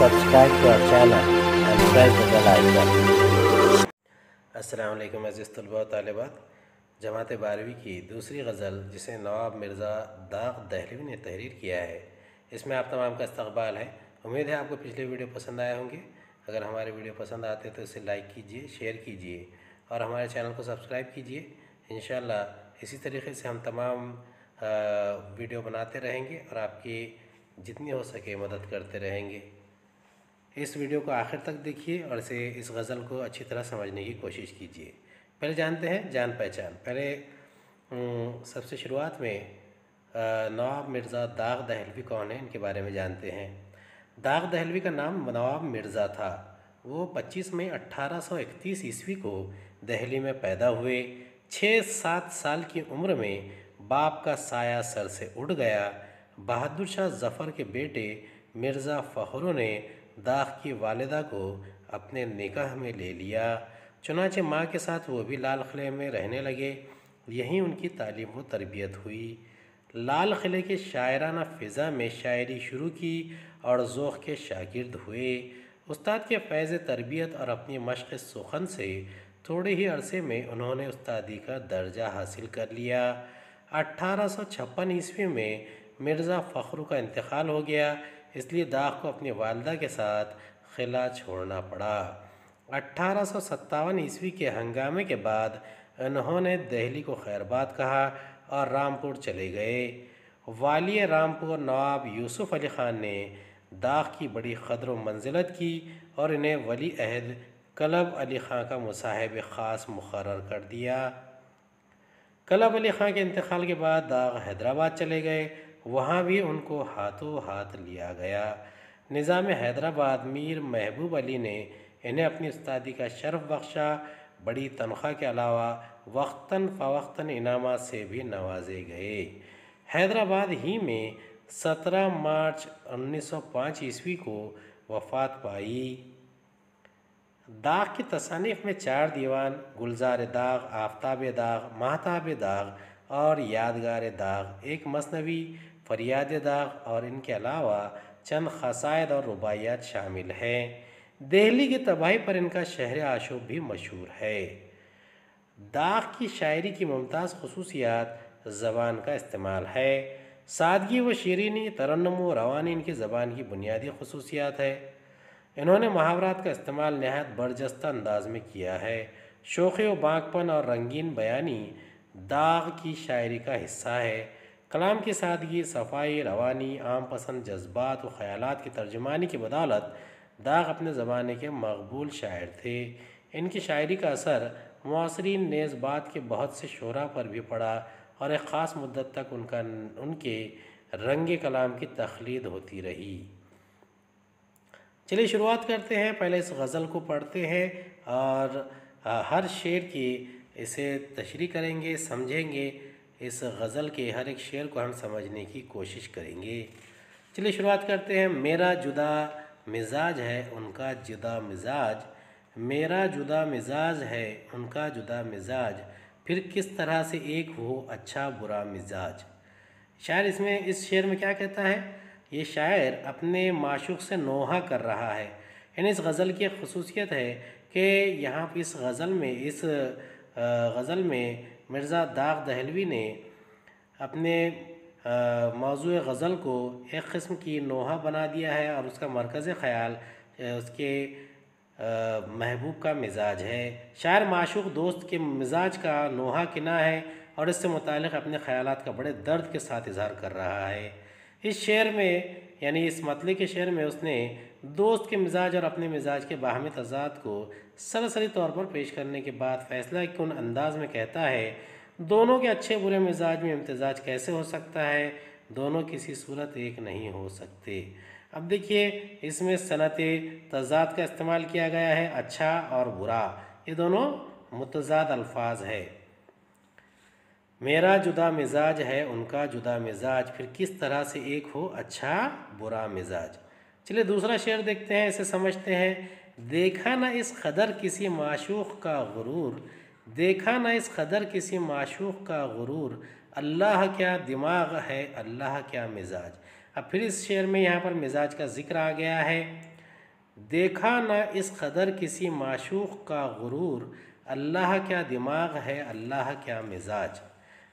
subscribe to our channel and press the bell icon. वालेकुम अज़ीज़ तलबा, तालिबात। जमात बारहवीं की दूसरी गज़ल, जिसे नवाब मिर्ज़ा दाग दहलवी ने तहरीर किया है। इसमें आप तमाम का इस्तकबाल है। उम्मीद है आपको पिछले वीडियो पसंद आए होंगे। अगर हमारे वीडियो पसंद आते हैं तो इसे लाइक कीजिए, शेयर कीजिए और हमारे चैनल को सब्सक्राइब कीजिए। इन इसी तरीके से हम तमाम वीडियो बनाते रहेंगे और आपकी जितनी हो सके मदद करते रहेंगे। इस वीडियो को आखिर तक देखिए और इसे इस गज़ल को अच्छी तरह समझने की कोशिश कीजिए। पहले जानते हैं जान पहचान। पहले सबसे शुरुआत में नवाब मिर्ज़ा दाग दहलवी कौन है? इनके बारे में जानते हैं। दाग दहलवी का नाम नवाब मिर्ज़ा था। वो 25 मई 1831 ईस्वी को दहली में पैदा हुए। छः सात साल की उम्र में बाप का साया सर से उड़ गया। बहादुर शाह जफ़र के बेटे मिर्ज़ा फ़हरों ने दाग की वालदा को अपने निकाह में ले लिया। चुनाचे माँ के साथ वो भी लाल किले में रहने लगे। यहीं उनकी तालीम व तरबियत हुई। लाल किले के शायराना फ़िज़ा में शायरी शुरू की और ज़ोक़ के शागिर्द हुए। उस्ताद के फैज़ तरबियत और अपनी मशक़ सुखन से थोड़े ही अरसे में उन्होंने उस्तादी का दर्जा हासिल कर लिया। अट्ठारह सौ छप्पन ईस्वी में मिर्ज़ा फ़खरू का इंतकाल हो गया। इसलिए दाग को अपनी वालदा के साथ खिला छोड़ना पड़ा। अट्ठारह ईस्वी के हंगामे के बाद उन्होंने दहली को खैरबाद कहा और रामपुर चले गए। वाली रामपुर नवाब यूसुफ़ अली ख़ान ने दाग की बड़ी कदर मंजिलत की और इन्हें वली अहद कलब अली ख़ां का मुसाहब ख़ास मुकर कर दिया। कलब अली ख़ां के इंतकाल के बाद दाग हैदराबाद चले गए वहाँ भी उनको हाथों हाथ लिया गया। निज़ाम हैदराबाद मीर महबूब अली ने इन्हें अपनी उस्तादी का शर्फ बख्शा। बड़ी तनख्वाह के अलावा वक्ता फ़वक्ता इनाम से भी नवाजे गए। हैदराबाद ही में 17 मार्च 1905 ईस्वी को वफ़ात पाई। दाग की तसानीफ़ में चार दीवान, गुलजार दाग, आफ्ताब दाग, महताब दाग और यादगार दाग। एक मसनवी फरियाद दाग और इनके अलावा चंद खसायद और रुबायात शामिल हैं। दिल्ली की तबाही पर इनका शहर आशोब भी मशहूर है। दाग की शायरी की मुमताज़ खसूसियात ज़बान का इस्तेमाल है। सादगी व शीरीनी, तरन्नम व रवानी इनकी ज़बान की बुनियादी खसूसियात है। इन्होंने मुहावरात का इस्तेमाल नहायत बरजस्ता अंदाज में किया है। शोखे व बागपन और रंगीन बयानी दाग की शायरी का हिस्सा है। कलाम की सादगी सफ़ाई, रवानी, आम पसंद, जज्बात व ख्याल की तर्जुमानी की बदौलत दाग अपने ज़माने के मकबूल शायर थे। इनकी शायरी का असर मुआसरीन नेज़ बात के बहुत से शरा पर भी पड़ा और एक ख़ास मुद्दत तक उनका, उनके रंग कलाम की तखलीद होती रही। चलिए शुरुआत करते हैं। पहले इस गज़ल को पढ़ते हैं और हर शेर की इसे तशरी करेंगे, समझेंगे। इस गज़ल के हर एक शेर को हम समझने की कोशिश करेंगे। चलिए शुरुआत करते हैं। मेरा जुदा मिजाज है, उनका जुदा मिजाज। मेरा जुदा मिजाज है, उनका जुदा मिजाज। फिर किस तरह से एक हो अच्छा बुरा मिजाज? शायर इसमें, इस शेर में क्या कहता है? ये शायर अपने माशुक से नोहा कर रहा है। यानी इस गज़ल की खसूसियत है कि यहाँ इस गज़ल में, इस गज़ल में मिर्ज़ा दाग दहलवी ने अपने मौजू गज़ल को एक कस्म की नोहा बना दिया है और उसका मरकज़ ख़याल उसके महबूब का मिजाज है। शायर माशूक दोस्त के मिजाज का नोहा किना है और इससे मुतल अपने ख़्याल का बड़े दर्द के साथ इजहार कर रहा है। इस शेर में, यानी इस मतले के शेर में उसने दोस्त के मिजाज और अपने मिजाज के बाहमी तजाद को सरसरी तौर पर पेश करने के बाद फैसला कन अंदाज में कहता है, दोनों के अच्छे बुरे मिजाज में इम्तजाज कैसे हो सकता है? दोनों किसी सूरत एक नहीं हो सकते। अब देखिए, इसमें सनत तजाद का इस्तेमाल किया गया है अच्छा और बुरा। ये दोनों मुतजाद अल्फाज है। मेरा जुदा मिजाज है, उनका जुदा मिजाज। फिर किस तरह से एक हो अच्छा बुरा मिजाज? चलिए दूसरा शेर देखते हैं, इसे समझते हैं। देखा ना इस कदर किसी माशूक का गुरूर, देखा ना इस कदर किसी माशूक का गुरूर। अल्लाह क्या दिमाग है, अल्लाह क्या मिजाज। अब फिर इस शेर में यहाँ पर मिजाज का ज़िक्र आ गया है। देखा ना इस कदर किसी माशूक का गुरूर, अल्लाह क्या दिमाग है, अल्लाह क्या मिजाज।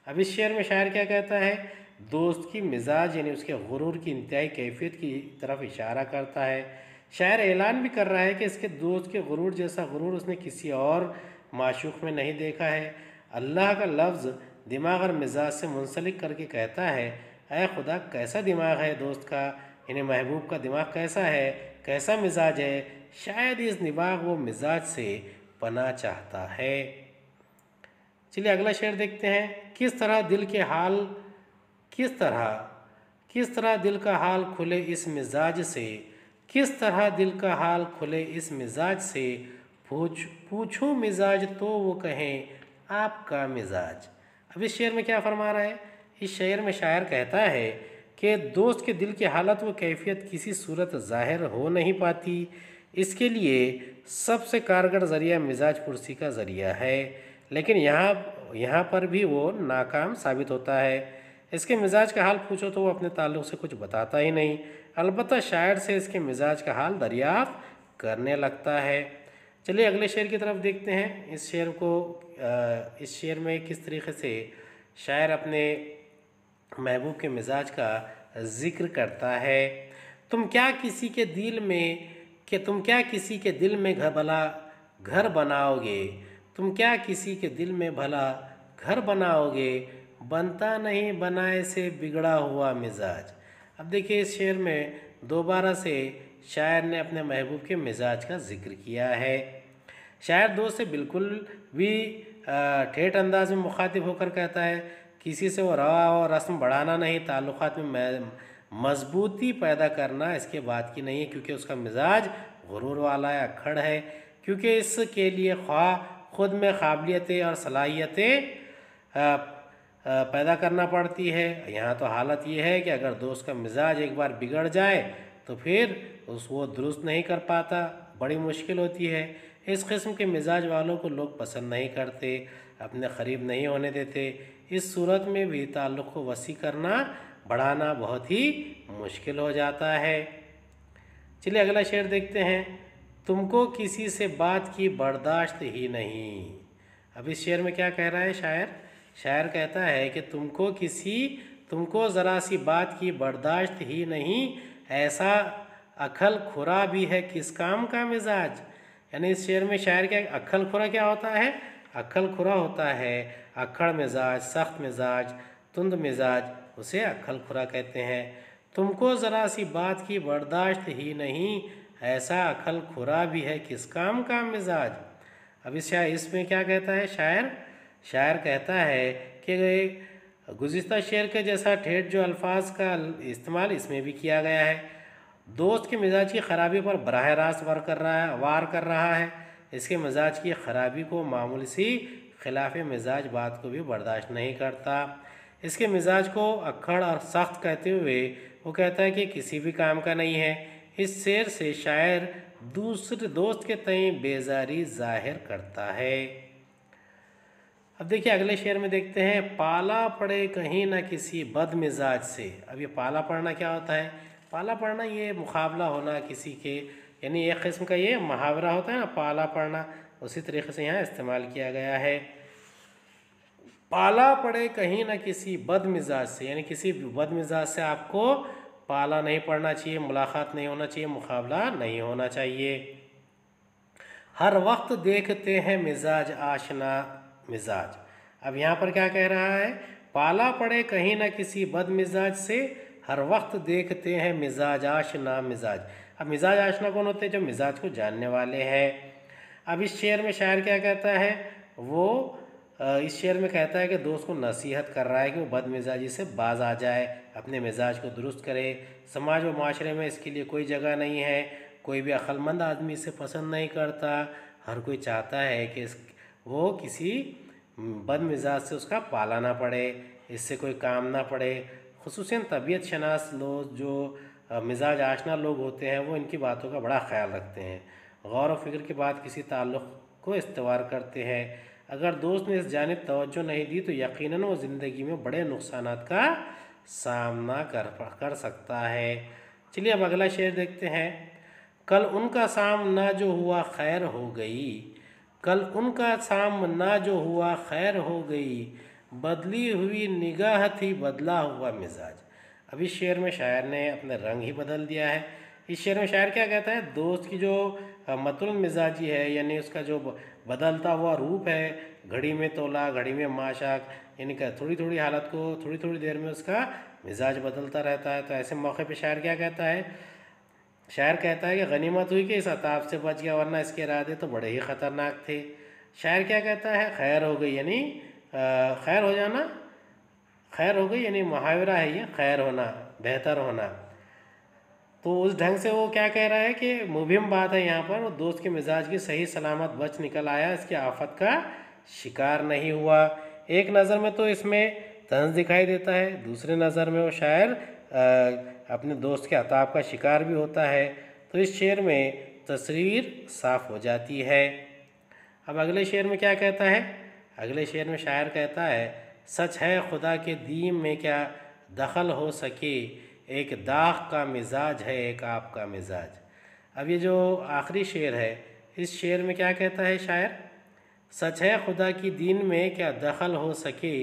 अब इस शेर में शायर क्या कहता है दोस्त की मिजाज यानी उसके गुरूर की इंतहाई कैफियत की तरफ़ इशारा करता है। शायर ऐलान भी कर रहा है कि इसके दोस्त के गुरूर जैसा गुरूर उसने किसी और माशूक में नहीं देखा है। अल्लाह का लफ्ज़ दिमाग और मिजाज से मुंसलिक करके कहता है अय खुदा, कैसा दिमाग है दोस्त का? यानी महबूब का दिमाग कैसा है? कैसा मिजाज है? शायद इस दिमाग व मिजाज से पना चाहता है। चलिए अगला शेर देखते हैं। किस तरह दिल के हाल किस तरह किस तरह दिल का हाल खुले इस मिजाज से, किस तरह दिल का हाल खुले इस मिजाज से, पूछ, पूछूँ मिजाज तो वो कहें आपका मिजाज। अब इस शेर में क्या फरमा रहा है? इस शेर में शायर कहता है कि दोस्त के दिल की हालत व कैफियत किसी सूरत ज़ाहिर हो नहीं पाती। इसके लिए सबसे कारगर ज़रिया मिजाज पुरसी का ज़रिया है, लेकिन यहाँ यहाँ पर भी वो नाकाम साबित होता है। इसके मिजाज का हाल पूछो तो वो अपने ताल्लुक़ से कुछ बताता ही नहीं। अलबत् शायर से इसके मिजाज का हाल दरियाफ़ करने लगता है। चलिए अगले शेर की तरफ़ देखते हैं। इस शेर को इस शेर में किस तरीके से शायर अपने महबूब के मिजाज का ज़िक्र करता है। तुम क्या किसी के दिल में, कि तुम क्या किसी के दिल में घर भला घर बनाओगे? तुम क्या किसी के दिल में भला घर बनाओगे? बनता नहीं, बनाए से बिगड़ा हुआ मिजाज। अब देखिए इस शेर में दोबारा से शायर ने अपने महबूब के मिजाज का ज़िक्र किया है। शायर दोस्त से बिल्कुल भी ठेठ अंदाज में मुखातिब होकर कहता है, किसी से वो रवा और रस्म बढ़ाना नहीं ताल्लुक़ में मजबूती पैदा करना इसके बात की नहीं है, क्योंकि उसका मिजाज गुरूर वाला है अखड़ है। क्योंकि इसके लिए ख्वा खुद में काबिलियतें और सलाहियतें पैदा करना पड़ती है। यहाँ तो हालत ये है कि अगर दोस्त का मिजाज एक बार बिगड़ जाए तो फिर उस, वो दुरुस्त नहीं कर पाता। बड़ी मुश्किल होती है। इस किस्म के मिजाज वालों को लोग पसंद नहीं करते, अपने करीब नहीं होने देते। इस सूरत में भी ताल्लुक़ को वसी करना, बढ़ाना बहुत ही मुश्किल हो जाता है। चलिए अगला शेर देखते हैं। तुमको किसी से बात की बर्दाश्त ही नहीं। अब इस शेर में क्या कह रहा है शायर? शायर कहता है कि तुमको किसी, तुमको ज़रा सी बात की बर्दाश्त ही नहीं, ऐसा अखल खुरा भी है, किस काम का मिजाज? यानी इस शेर में शायर क्या अखल खुरा क्या होता है? अखल खुरा होता है, अखड़ मिजाज, सख्त मिजाज, तुंद मिजाज, उसे अखल खुरा कहते हैं। तुमको ज़रा सी बात की बर्दाश्त ही नहीं, ऐसा अखल खुरा भी है, किस काम का मिजाज? अब इस इसमें क्या कहता है शायर? शायर कहता है कि गुज्त शेर के जैसा ठेठ जो अल्फाज का इस्तेमाल इसमें भी किया गया है। दोस्त के मिजाज की ख़राबी पर बरह रास्त वार कर रहा है, वार कर रहा है। इसके मिजाज की ख़राबी को मामूल सी खिलाफ मिजाज बात को भी बर्दाश्त नहीं करता। इसके मिजाज को अक्खड़ और सख्त कहते हुए वो कहता है कि किसी भी काम का नहीं है। इस शेर से शायर दूसरे दोस्त के तय बेजारी ज़ाहिर करता है। अब देखिए, अगले शेर में देखते हैं, पाला पड़े कहीं ना किसी बद मिजाज से। अब ये पाला पड़ना क्या होता है? पाला पड़ना ये मुकाबला होना किसी के, यानी एक किस्म का ये मुहावरा होता है ना, पाला पड़ना। उसी तरीके से यहाँ इस्तेमाल किया गया है। पाला पड़े कहीं ना किसी बद मिजाज से, यानी किसी बद मिजाज से आपको पाला नहीं पड़ना चाहिए, मुलाकात नहीं होना चाहिए, मुकाबला नहीं होना चाहिए। हर वक्त देखते हैं मिजाज आशना। मिजाज। अब यहाँ पर क्या कह रहा है? पाला पड़े कहीं ना किसी बद मिजाज से, हर वक्त देखते हैं मिजाज आशना मिजाज। अब मिजाज आशना कौन होते हैं? जो मिजाज को जानने वाले हैं। अब इस शेर में शायर क्या कहता है? वो इस शेर में कहता है कि दोस्त को नसीहत कर रहा है कि वो बद मिजाजी से बाज आ जाए, अपने मिजाज को दुरुस्त करे। समाज व माशरे में इसके लिए कोई जगह नहीं है। कोई भी अक्लमंद आदमी इसे पसंद नहीं करता। हर कोई चाहता है कि इस वो किसी बद मिजाज से उसका पाला ना पड़े, इससे कोई काम ना पड़े। खसूस तबीयत शनास लोग जो मिजाज आशना लोग होते हैं, वो इनकी बातों का बड़ा ख्याल रखते हैं। गौर व फ़िक्र के बाद किसी ताल्लुक़ को इस्तवार करते हैं। अगर दोस्त ने इस जानब तवज्जो नहीं दी तो यकीनन वो ज़िंदगी में बड़े नुकसान का सामना कर कर सकता है। चलिए अब अगला शेर देखते हैं। कल उनका सामना जो हुआ खैर हो गई कल उनका सामना जो हुआ खैर हो गई, बदली हुई निगाह थी, बदला हुआ मिजाज। अब इस शेर में शायर ने अपने रंग ही बदल दिया है। इस शेर में शायर क्या कहता है? दोस्त की जो मतुल मिजाजी है, यानी उसका जो बदलता हुआ रूप है, घड़ी में तोला, घड़ी में माशाक, यानी कि थोड़ी थोड़ी हालत को थोड़ी थोड़ी देर में उसका मिजाज बदलता रहता है। तो ऐसे मौके पे शायर क्या कहता है? शायर कहता है कि गनीमत हुई कि इस अताब से बच गया, वरना इसके इरादे तो बड़े ही ख़तरनाक थे। शायर क्या कहता है? खैर हो गई, यानी खैर हो जाना, खैर हो गई, यानी मुहावरा है ये, खैर होना, बेहतर होना। तो उस ढंग से वो क्या कह रहा है कि मुहिम बात है यहाँ पर वो दोस्त के मिजाज की सही सलामत बच निकल आया, इसकी आफत का शिकार नहीं हुआ। एक नज़र में तो इसमें तंज दिखाई देता है, दूसरे नज़र में वो शायर अपने दोस्त के अताब का शिकार भी होता है तो इस शेर में तस्वीर साफ़ हो जाती है। अब अगले शेर में क्या कहता है? अगले शेर में शायर कहता है, सच है खुदा के दीन में क्या दखल हो सके? एक दाग का मिजाज है, एक आप का मिजाज। अब ये जो आखिरी शेर है, इस शेर में क्या कहता है शायर? सच है खुदा की दीन में क्या दखल हो सके?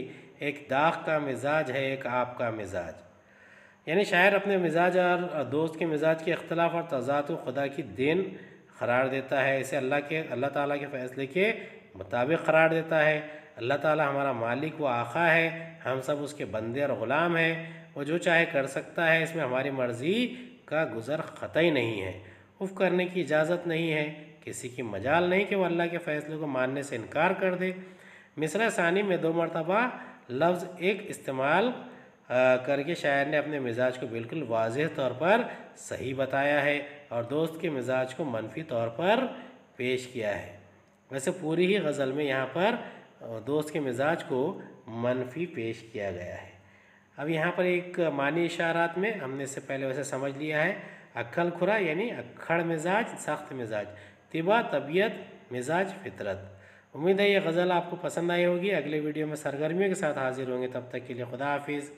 एक दाग का मिजाज है, एक आप का मिजाज। यानी शायर अपने मिजाज और दोस्त के मिजाज के अख्तिलाफ़ और तजात खुदा की देन करार देता है। इसे अल्लाह के, अल्लाह ताला के फ़ैसले के मुताबिक करार देता है। अल्लाह ताला हमारा मालिक व आका है। हम सब उसके बंदे और ग़ुलाम हैं। वो जो चाहे कर सकता है। इसमें हमारी मर्ज़ी का गुज़र ख़तई नहीं है। उफ़ करने की इजाज़त नहीं है। किसी की मजाल नहीं कि वह अल्लाह के फ़ैसले को मानने से इनकार कर दे। मिसरा सानी में दो मरतबा लफ्ज़ एक इस्तेमाल करके शायर ने अपने मिजाज को बिल्कुल वाज तौर पर सही बताया है और दोस्त के मिजाज को मनफी तौर पर पेश किया है। वैसे पूरी ही गज़ल में यहाँ पर दोस्त के मिजाज को मनफी पेश किया गया है। अब यहाँ पर एक मानी इशारात में हमने इससे पहले वैसे समझ लिया है, अक्खल खुरा यानी अक्खड़ मिजाज, सख्त मिजाज, तिबा, तबीयत, मिजाज, फितरत। उम्मीद है ये गज़ल आपको पसंद आई होगी। अगले वीडियो में सरगर्मियों के साथ हाजिर होंगे, तब तक के लिए खुदा हाफिज़।